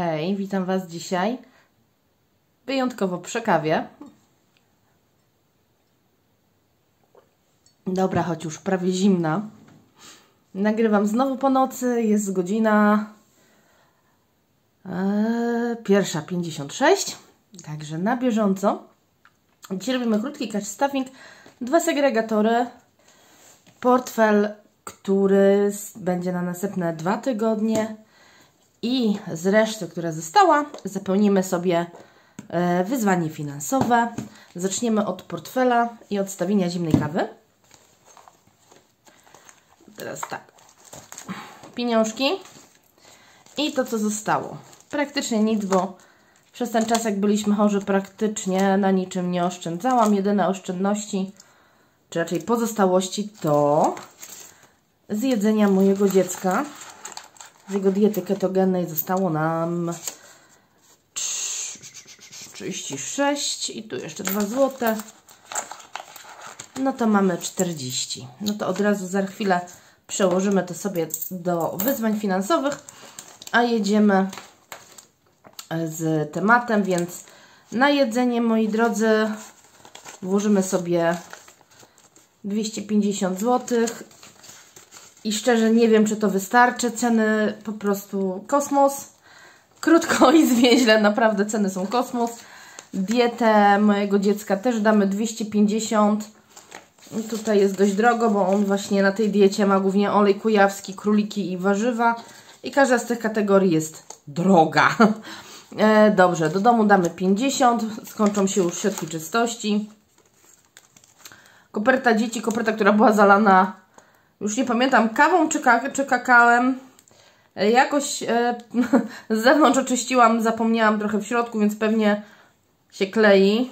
Hej, witam Was dzisiaj. Wyjątkowo przy kawie. Dobra, choć już prawie zimna. Nagrywam znowu po nocy. Jest godzina e, pierwsza 56. Także na bieżąco. Dzisiaj robimy krótki cash stuffing. Dwa segregatory. Portfel, który będzie na następne dwa tygodnie i z reszty, która została, zapełnimy sobie e, wyzwanie finansowe. Zaczniemy od portfela i odstawienia zimnej kawy. Teraz tak. Pieniążki i to, co zostało. Praktycznie nic, bo przez ten czas, jak byliśmy chorzy, praktycznie na niczym nie oszczędzałam. Jedyne oszczędności, czy raczej pozostałości, to z jedzenia mojego dziecka z jego diety ketogennej zostało nam 36 i tu jeszcze 2 złote. No to mamy 40. No to od razu za chwilę przełożymy to sobie do wyzwań finansowych, a jedziemy z tematem, więc na jedzenie, moi drodzy, włożymy sobie 250 zł i szczerze nie wiem, czy to wystarczy. Ceny po prostu kosmos. Krótko i zwięźle, naprawdę ceny są kosmos. Dietę mojego dziecka też damy 250. Tutaj jest dość drogo, bo on właśnie na tej diecie ma głównie olej kujawski, króliki i warzywa. I każda z tych kategorii jest droga. E, dobrze, do domu damy 50. Skończą się już środki czystości. Koperta dzieci, koperta, która była zalana już nie pamiętam, kawą czy, ka czy kakałem. E, jakoś e, z zewnątrz oczyściłam, zapomniałam trochę w środku, więc pewnie się klei.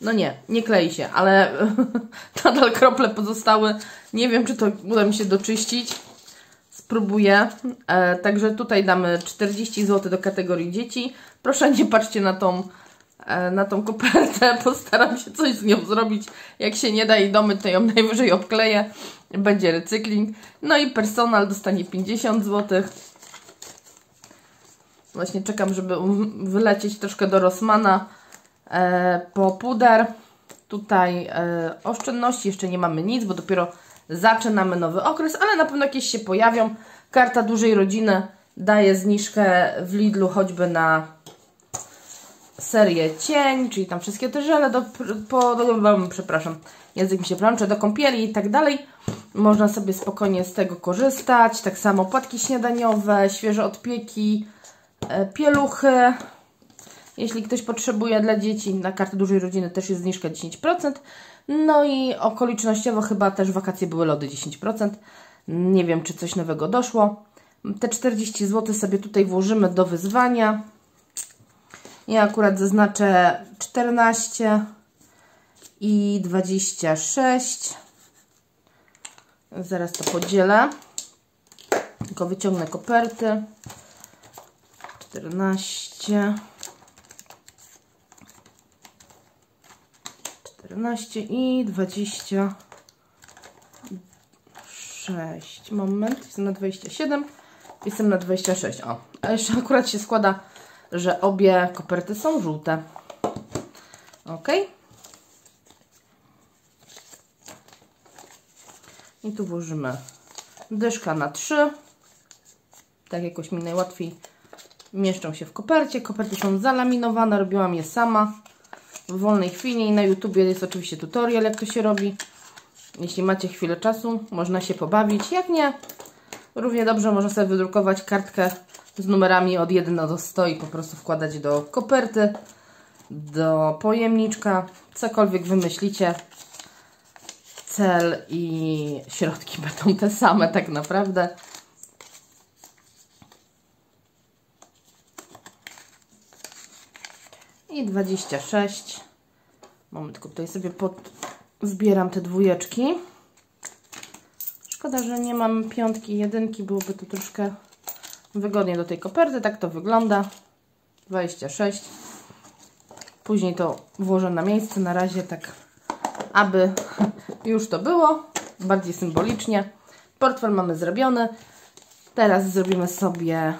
No nie, nie klei się, ale nadal krople pozostały. Nie wiem, czy to uda mi się doczyścić. Spróbuję. E, także tutaj damy 40 zł do kategorii dzieci. Proszę nie patrzcie na tą na tą kopertę. Postaram się coś z nią zrobić. Jak się nie da i domy, to ją najwyżej obkleję. Będzie recykling. No i personal dostanie 50 zł. Właśnie czekam, żeby wylecieć troszkę do Rossmana e, po puder. Tutaj e, oszczędności jeszcze nie mamy nic, bo dopiero zaczynamy nowy okres, ale na pewno jakieś się pojawią. Karta dużej rodziny daje zniżkę w Lidlu choćby na serię cień, czyli tam wszystkie te żele do, po, do, przepraszam, język mi się plącze, do kąpieli i tak dalej. Można sobie spokojnie z tego korzystać. Tak samo płatki śniadaniowe, świeże odpieki, e, pieluchy. Jeśli ktoś potrzebuje dla dzieci, na kartę dużej rodziny też jest zniżka 10%. No i okolicznościowo chyba też wakacje były lody 10%. Nie wiem, czy coś nowego doszło. Te 40 zł sobie tutaj włożymy do wyzwania. Ja akurat zaznaczę 14 i 26. Zaraz to podzielę. Tylko wyciągnę koperty. 14. 14 i 26. Moment, jestem na 27. Jestem na 26. O, a jeszcze akurat się składa że obie koperty są żółte. Ok. I tu włożymy dyszka na 3. Tak jakoś mi najłatwiej mieszczą się w kopercie. Koperty są zalaminowane, robiłam je sama w wolnej chwili. Na YouTubie jest oczywiście tutorial, jak to się robi. Jeśli macie chwilę czasu, można się pobawić. Jak nie, równie dobrze można sobie wydrukować kartkę z numerami od 1 do 100 i po prostu wkładać do koperty, do pojemniczka, cokolwiek wymyślicie. Cel i środki będą te same tak naprawdę. I 26. Moment, tutaj sobie pod... zbieram te dwójeczki. Szkoda, że nie mam piątki jedynki, byłoby to troszkę wygodnie do tej koperty. Tak to wygląda. 26. Później to włożę na miejsce. Na razie tak, aby już to było. Bardziej symbolicznie. Portfel mamy zrobiony. Teraz zrobimy sobie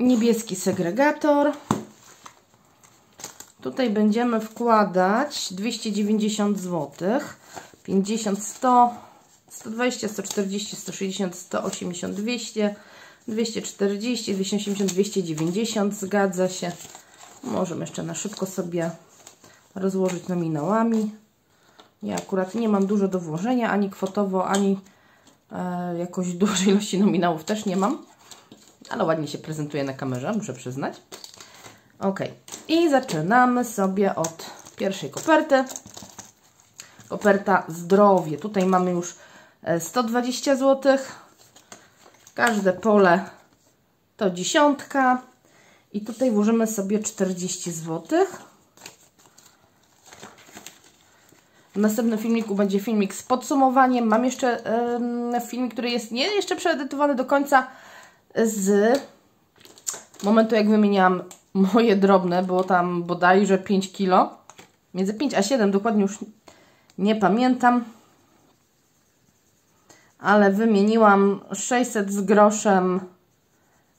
niebieski segregator. Tutaj będziemy wkładać 290 zł, 50, 100, 120, 140, 160, 180, 200, 240, 280, 290, zgadza się. Możemy jeszcze na szybko sobie rozłożyć nominałami. Ja akurat nie mam dużo do włożenia, ani kwotowo, ani e, jakoś dużej ilości nominałów też nie mam. Ale ładnie się prezentuje na kamerze, muszę przyznać. Ok. I zaczynamy sobie od pierwszej koperty. Koperta zdrowie. Tutaj mamy już 120 zł. Każde pole to dziesiątka. I tutaj włożymy sobie 40 zł. W następnym filmiku będzie filmik z podsumowaniem. Mam jeszcze um, filmik, który jest nie jeszcze przeedytowany do końca z momentu, jak wymieniałam moje drobne. Było tam bodajże 5 kg. Między 5 a 7, dokładnie już nie pamiętam. Ale wymieniłam 600 z groszem.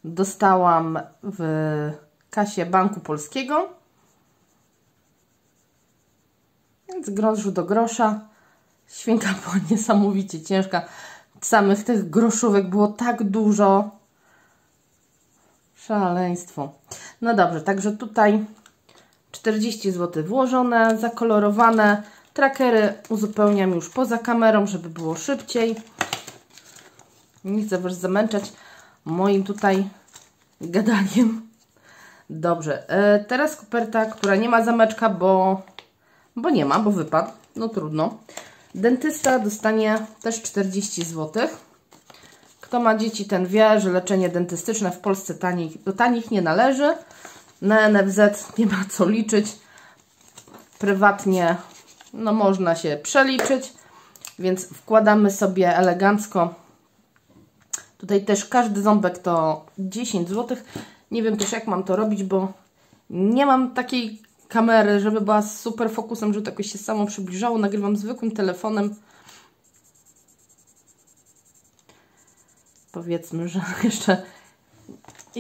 Dostałam w kasie Banku Polskiego. Więc grosz do grosza. Świnka była niesamowicie ciężka. Samych tych groszówek było tak dużo. Szaleństwo. No dobrze, także tutaj 40 zł włożone, zakolorowane. Trackery uzupełniam już poza kamerą, żeby było szybciej. Nie chcę Was zamęczać moim tutaj gadaniem. Dobrze, e, teraz koperta, która nie ma zameczka, bo bo nie ma, bo wypadł. No trudno. Dentysta dostanie też 40 zł. Kto ma dzieci, ten wie, że leczenie dentystyczne w Polsce tanich, do tanich nie należy. Na NFZ nie ma co liczyć. Prywatnie no można się przeliczyć, więc wkładamy sobie elegancko. Tutaj też każdy ząbek to 10 zł. Nie wiem też jak mam to robić, bo nie mam takiej kamery, żeby była z super fokusem, żeby to jakoś się samo przybliżało. Nagrywam zwykłym telefonem. Powiedzmy, że jeszcze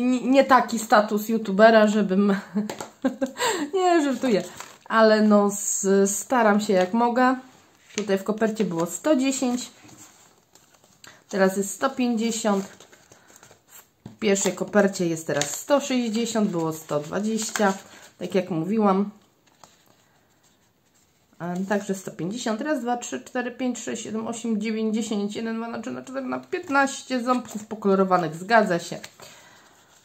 nie taki status youtubera, żebym... nie, żartuję. Ale no staram się jak mogę. Tutaj w kopercie było 110. Teraz jest 150. W pierwszej kopercie jest teraz 160. Było 120 tak jak mówiłam. Także 150. Raz, dwa, trzy, cztery, pięć, sześć, siedem, osiem, dziewięć, dziesięć, jeden, dwa, trzy, cztery, na 15 ząbków pokolorowanych. Zgadza się.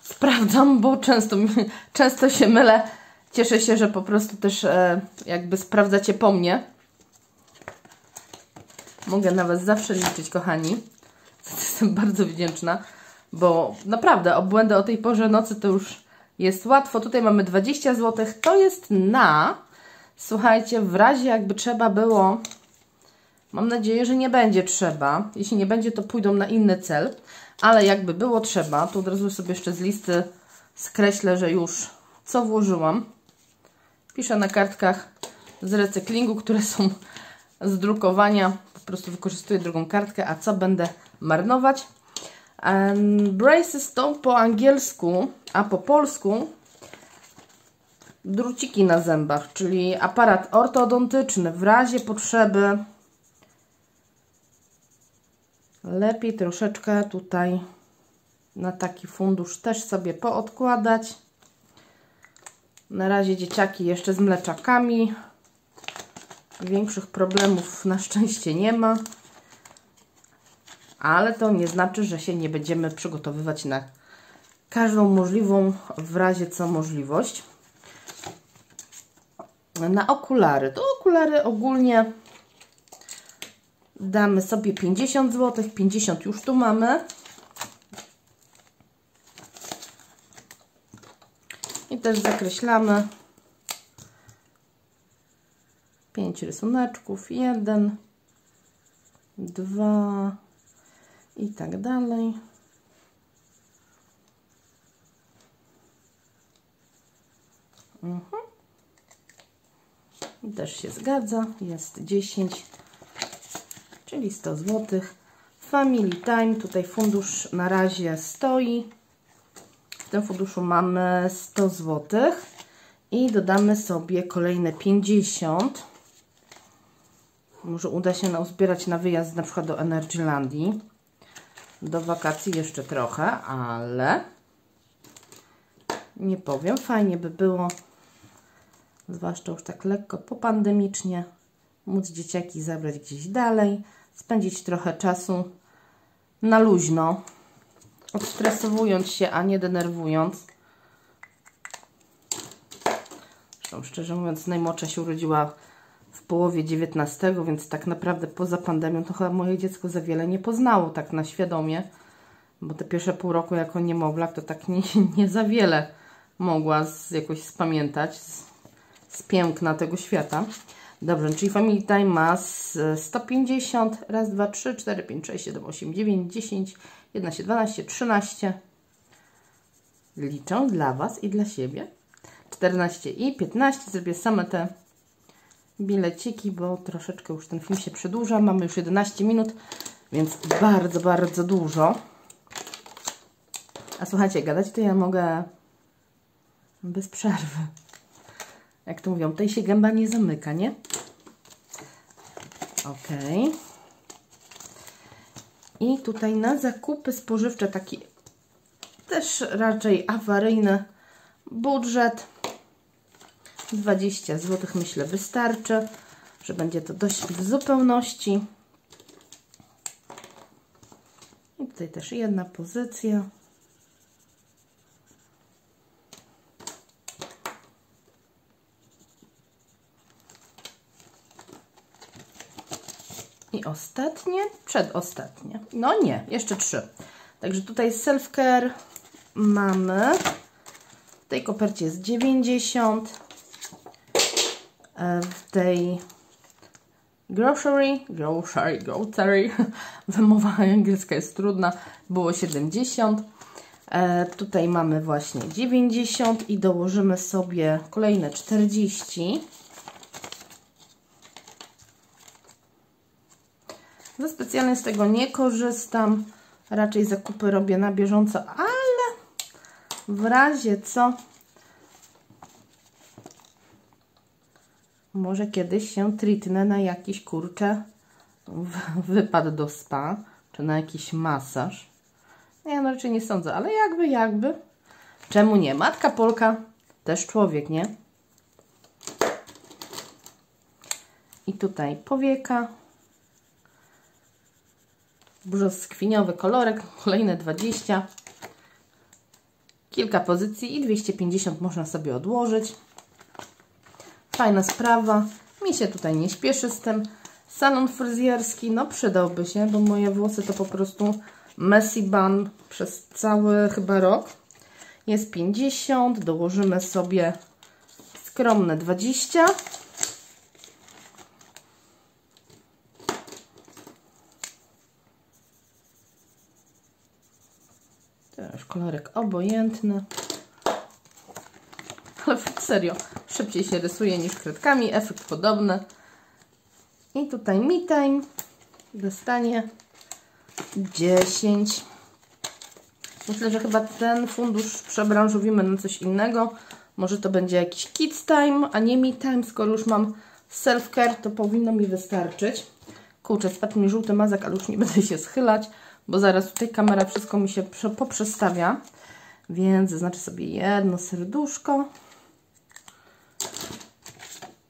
Sprawdzam, bo często, często się mylę. Cieszę się, że po prostu też e, jakby sprawdzacie po mnie. Mogę nawet zawsze liczyć, kochani. Jestem bardzo wdzięczna, bo naprawdę o błędy o tej porze nocy to już jest łatwo. Tutaj mamy 20 zł. To jest na, słuchajcie, w razie jakby trzeba było, mam nadzieję, że nie będzie trzeba. Jeśli nie będzie, to pójdą na inny cel. Ale jakby było trzeba, to od razu sobie jeszcze z listy skreślę, że już co włożyłam. Piszę na kartkach z recyklingu, które są z drukowania. Po prostu wykorzystuję drugą kartkę, a co będę marnować. Braces to po angielsku, a po polsku druciki na zębach, czyli aparat ortodontyczny w razie potrzeby. Lepiej troszeczkę tutaj na taki fundusz też sobie poodkładać. Na razie dzieciaki jeszcze z mleczakami. Większych problemów na szczęście nie ma ale to nie znaczy, że się nie będziemy przygotowywać na każdą możliwą w razie co możliwość. Na okulary. To okulary ogólnie damy sobie 50 zł. 50 już tu mamy. I też zakreślamy 5 rysuneczków. 1, 2, i tak dalej. Mhm. Też się zgadza. Jest 10, czyli 100 zł. Family Time, tutaj fundusz na razie stoi. W tym funduszu mamy 100 zł i dodamy sobie kolejne 50. Może uda się uzbierać na wyjazd na przykład do Energylandii. Do wakacji jeszcze trochę, ale nie powiem, fajnie by było, zwłaszcza już tak lekko popandemicznie, móc dzieciaki zabrać gdzieś dalej, spędzić trochę czasu na luźno, odstresowując się, a nie denerwując. Zresztą szczerze mówiąc, najmłodsza się urodziła w połowie XIX, więc tak naprawdę poza pandemią to chyba moje dziecko za wiele nie poznało tak na świadomie, bo te pierwsze pół roku jako niemowlak to tak nie, nie za wiele mogła z, jakoś spamiętać z, z piękna tego świata. Dobrze, czyli Family Time ma 150, raz, dwa, trzy, cztery, pięć, sześć, siedem, osiem, dziewięć, dziesięć, 11, 12, 13. Liczę dla Was i dla siebie. 14 i 15. Zrobię same te bileciki, bo troszeczkę już ten film się przedłuża. Mamy już 11 minut, więc bardzo, bardzo dużo. A słuchajcie, gadać to ja mogę bez przerwy. Jak to mówią, tej się gęba nie zamyka, nie? Ok. I tutaj na zakupy spożywcze taki też raczej awaryjny budżet. 20 zł myślę wystarczy, że będzie to dość w zupełności. I tutaj też jedna pozycja. I ostatnie, przedostatnie. No nie, jeszcze trzy. Także tutaj self-care mamy. W tej kopercie jest 90. E, w tej grocery, grocery, grocery, wymowa angielska jest trudna, było 70. E, tutaj mamy właśnie 90 i dołożymy sobie kolejne 40. Za specjalnie z tego nie korzystam. Raczej zakupy robię na bieżąco, ale w razie co może kiedyś się tritnę na jakiś kurczę wypad do spa, czy na jakiś masaż. Ja no raczej nie sądzę, ale jakby, jakby. Czemu nie? Matka Polka też człowiek, nie? I tutaj powieka brzoskwiniowy kolorek, kolejne 20. Kilka pozycji i 250 można sobie odłożyć. Fajna sprawa. Mi się tutaj nie śpieszy z tym. Salon fryzjerski, no przydałby się, bo moje włosy to po prostu messy bun przez cały chyba rok. Jest 50, dołożymy sobie skromne 20. Też kolorek obojętny. Ale serio, szybciej się rysuje niż kredkami. Efekt podobny. I tutaj me time dostanie 10. Myślę, że chyba ten fundusz przebranżowimy na coś innego. Może to będzie jakiś kids time, a nie me time. Skoro już mam self-care, to powinno mi wystarczyć. Kurczę, spadł mi żółty mazak, ale już nie będę się schylać bo zaraz tutaj kamera wszystko mi się poprzestawia. Więc zaznaczę sobie jedno serduszko.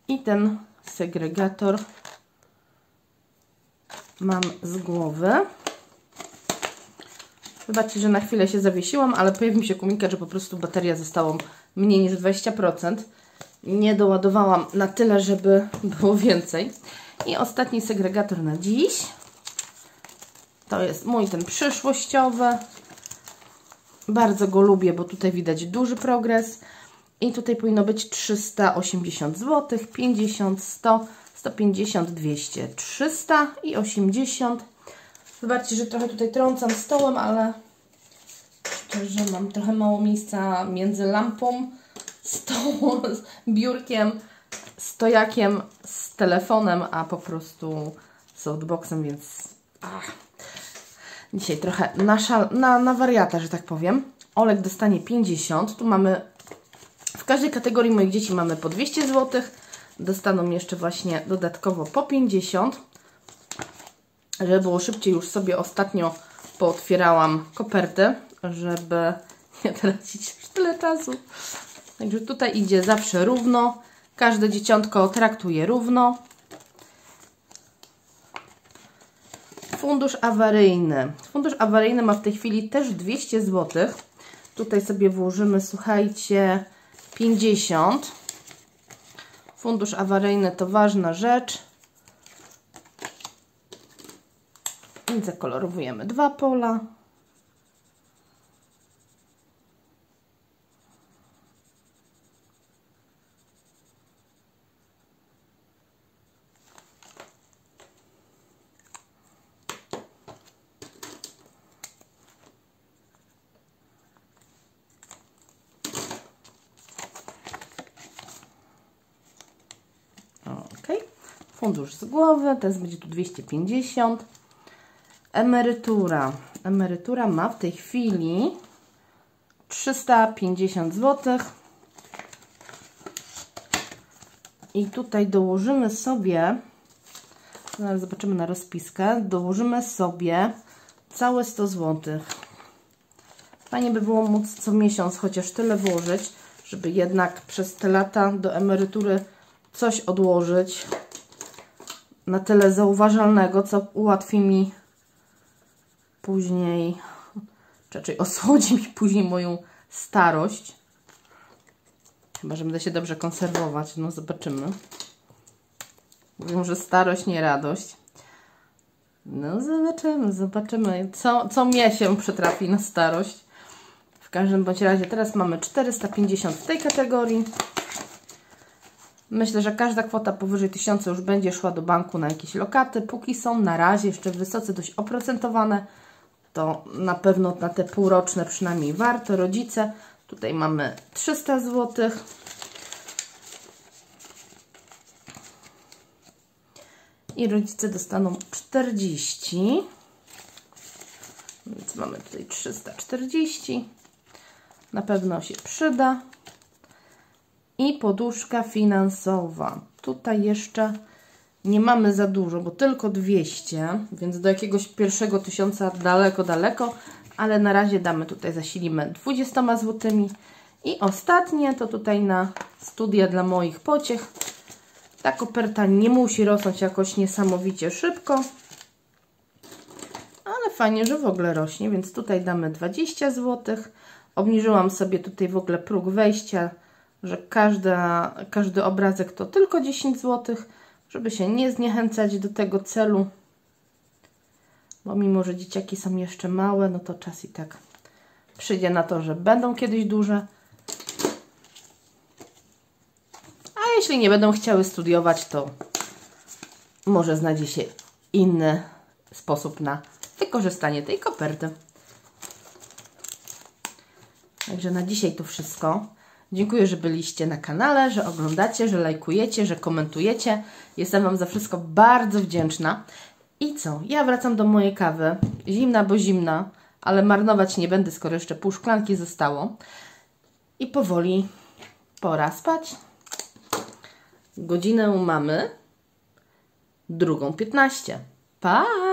I ten segregator mam z głowy. Wybaczcie, że na chwilę się zawiesiłam, ale pojawił mi się komunikat, że po prostu bateria została mniej niż 20%. Nie doładowałam na tyle, żeby było więcej. I ostatni segregator na dziś. To jest mój ten przyszłościowy. Bardzo go lubię, bo tutaj widać duży progres. I tutaj powinno być 380 zł, 50, 100, 150, 200, 300 i 80. Wybaczcie, że trochę tutaj trącam stołem, ale szczerze mam trochę mało miejsca między lampą, stołem, biurkiem, stojakiem, z telefonem, a po z softboxem, więc ach, Dzisiaj trochę na, szal, na, na wariata, że tak powiem. Olek dostanie 50. Tu mamy, w każdej kategorii moich dzieci mamy po 200 zł. Dostaną jeszcze właśnie dodatkowo po 50. Żeby było szybciej, już sobie ostatnio pootwierałam koperty, żeby nie tracić już tyle czasu. Także tutaj idzie zawsze równo. Każde dzieciątko traktuje równo. Fundusz awaryjny. Fundusz awaryjny ma w tej chwili też 200 zł. Tutaj sobie włożymy, słuchajcie, 50. Fundusz awaryjny to ważna rzecz. Zakolorowujemy dwa pola. Ok. Fundusz z głowy, teraz będzie tu 250. Emerytura. Emerytura ma w tej chwili 350 zł. I tutaj dołożymy sobie, zaraz zobaczymy na rozpiskę, dołożymy sobie całe 100 zł. Fajnie by było móc co miesiąc chociaż tyle włożyć, żeby jednak przez te lata do emerytury coś odłożyć na tyle zauważalnego, co ułatwi mi później, czy raczej osłodzi mi później moją starość. Chyba, że będę się dobrze konserwować. No zobaczymy. Mówią, że starość nie radość. No zobaczymy, zobaczymy, co, co mnie się na starość. W każdym bądź razie teraz mamy 450 w tej kategorii. Myślę, że każda kwota powyżej 1000 już będzie szła do banku na jakieś lokaty. Póki są na razie jeszcze wysoce dość oprocentowane, to na pewno na te półroczne przynajmniej warto. Rodzice, tutaj mamy 300 zł. I rodzice dostaną 40. Więc mamy tutaj 340. Na pewno się przyda i poduszka finansowa. Tutaj jeszcze nie mamy za dużo, bo tylko 200, więc do jakiegoś pierwszego tysiąca daleko, daleko, ale na razie damy tutaj, zasilimy 20 zł. I ostatnie to tutaj na studia dla moich pociech. Ta koperta nie musi rosnąć jakoś niesamowicie szybko, ale fajnie, że w ogóle rośnie, więc tutaj damy 20 zł. Obniżyłam sobie tutaj w ogóle próg wejścia że każda, każdy obrazek to tylko 10 zł, żeby się nie zniechęcać do tego celu. Bo mimo, że dzieciaki są jeszcze małe, no to czas i tak przyjdzie na to, że będą kiedyś duże. A jeśli nie będą chciały studiować, to może znajdzie się inny sposób na wykorzystanie tej koperty. Także na dzisiaj to wszystko. Dziękuję, że byliście na kanale, że oglądacie, że lajkujecie, że komentujecie. Jestem Wam za wszystko bardzo wdzięczna. I co? Ja wracam do mojej kawy. Zimna, bo zimna, ale marnować nie będę, skoro jeszcze pół szklanki zostało. I powoli pora spać. Godzinę mamy drugą 15. Pa!